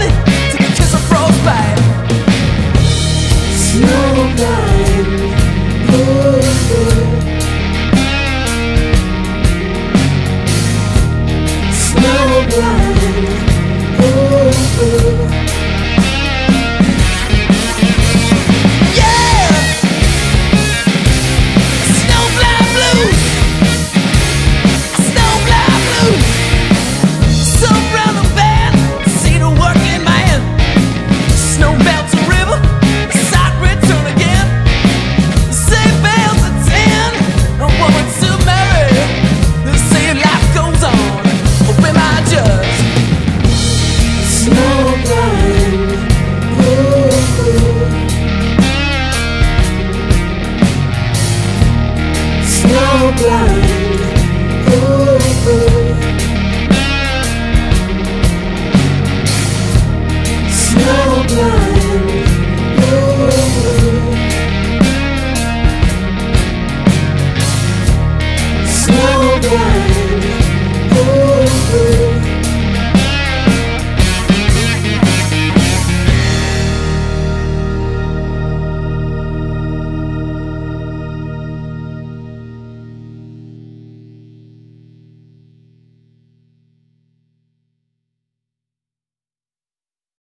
coming to frostbite. Snowblind. Snowblind. Snowblind